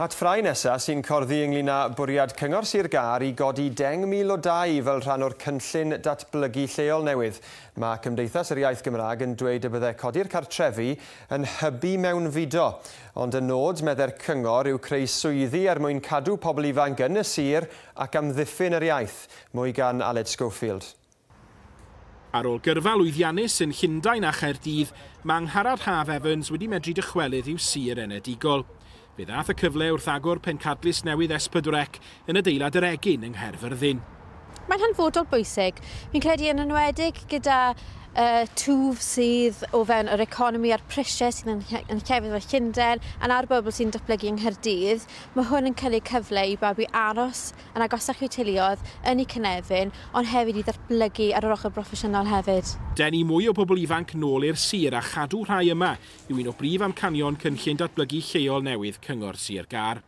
At ffrau nesaf sy'n corddi ynglyn â bwriad Cyngor Sir Gar i godi 10,000 o dau fel rhan o'r cynllun datblygu lleol newydd. Mae Cymdeithas yr Iaith Gymraeg yn dweud y byddai codi'r cartrefi yn hybu mewn fudo. Ond y nod meddai'r Cyngor yw creu swyddi er mwyn cadw pobl ifanc yn y sir ac amddiffyn yr iaith. Mwy gan Aled Schofield. Ar ôl gyrfa lwyddiannus yn Llundain a Cherdydd, mae Angharad Haf Evans wedi medru dychwelyd i'w sir enedigol. Fe ddath y cyfle wrth agor pencadlus newydd Esbydrec yn adeilad yr egin yng Nghaerfyrddin mae'n hanfodol bwysig. Fi'n credu yn enwedig gyda uh, twf sydd o fewn yr economi a'r prisiau sydd yn, yn llefydd fel Llundain a'n ar bobl sy'n datblygu yng Nghyrdydd, mae hwn yn cael ei cyfle i babi aros yn agosach i'w teuluodd yn ei cynefin, ond hefyd i ddatblygu ar yr ochr broffesiynol hefyd. Denu mwy o bobl ifanc nôl i'r sir a chadw rhai yma yw un o brif amcanion cynllun datblygu lleol newydd Cyngor Sir Gar.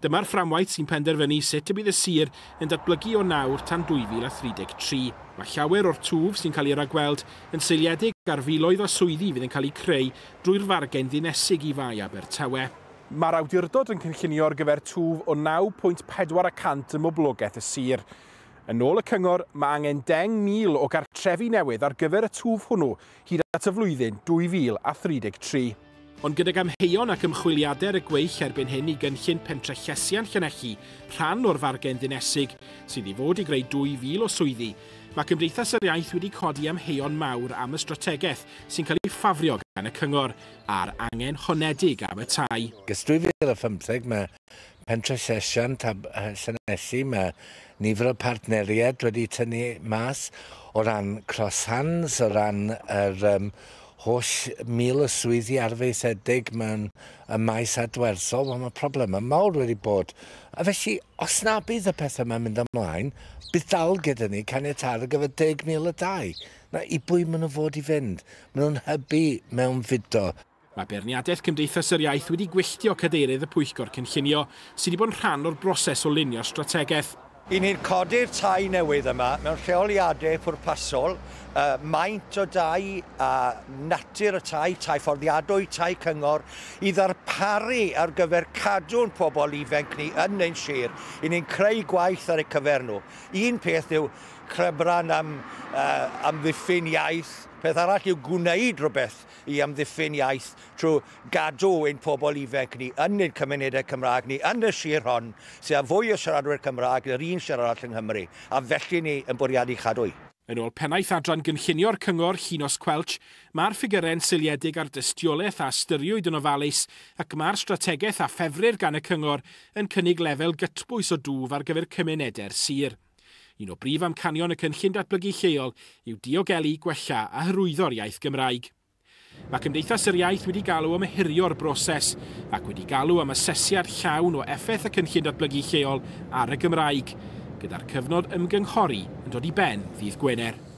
Dyma'r fframwaith sy'n penderfynu sut y bydd y sir yn datblygu o nawr tan 2033. Mae llawer o'r twf sy'n cael ei ragweld yn seiliedig ar filoedd o swyddi fydd yn cael ei creu drwy'r fargen ddinesig i fai Abertawe. Mae'r awdurdod yn cynllunio ar gyfer twf o 9.4% ym oblogaeth y sir. Yn ôl y cyngor, mae angen 10,000 o gartrefi newydd ar gyfer y twf hwnnw hyd at y flwyddyn 2033 ond gydag amheion ac ymchwiliadau'r y gweill erbyn hyn i gynllun pentre Llesian Llanelli, rhan o'r fargen ddinesig, sydd i fod i greu 2,000 o swyddi, mae Cymdeithas yr Iaith wedi codi amheion mawr am y strategaeth sy'n cael ei ffafrio gan y cyngor a'r angen honedig am y tai. Gys 2015 mae pentre Llesian, Llanelli, mae nifer o partneriaid wedi tynnu mas o ran cross hands, o ran yr, um, holl mil y swyddi arfeithedig mewn y maes adwersol, ond mae problemau mawr wedi bod. A felly, os na bydd y pethau yma'n mynd ymlaen, bydd dal gyda ni caniatad ar gyfer 10,000 y dau. Na, i bwy maen nhw fod i fynd? Maen nhw'n hybu mewn fudo. Mae berniadaeth Cymdeithas yr Iaith wedi gwylltio cadeirydd y Pwyllgor Cynllunio sydd wedi bod yn rhan o'r broses o lunio strategaeth I ni'n codi'r tai newydd yma mewn lleoliadau pwrpasol, uh, maint o dai a natur y tai, tai fforddiadwy, tai cyngor, i ddarparu ar gyfer cadw'n pobl ifanc ni yn ein sir. I ni'n creu gwaith ar eu cyfer nhw. Un peth yw, crebran am uh, amddiffyn iaith. Peth arall yw gwneud rhywbeth i amddiffyn iaith trwy gadw ein pobl ifanc ni yn ein cymunedau Cymraeg ni, yn y sir hon, sydd â fwy o siaradwyr Cymraeg yr un siaradall yng Nghymru, a felly ni yn bwriadu chadwy. Yn ôl pennaeth adran gynllunio'r cyngor Chinos Quelch, mae'r ffigurau'n syliedig ar dystiolaeth a styriwyd yn ofalus ac mae'r strategaeth a ffefrir gan y cyngor yn cynnig lefel gytbwys o dŵf ar gyfer cymunedau'r sir. Un o brif amcanion y cynllun datblygu lleol yw diogelu, gwella a hyrwyddo'r iaith Gymraeg. Mae Cymdeithas yr Iaith wedi galw am hirio'r broses ac wedi galw am asesiad llawn o effaith y cynllun datblygu lleol ar y Gymraeg, gyda'r cyfnod ymgynghori yn dod i ben ddydd Gwener.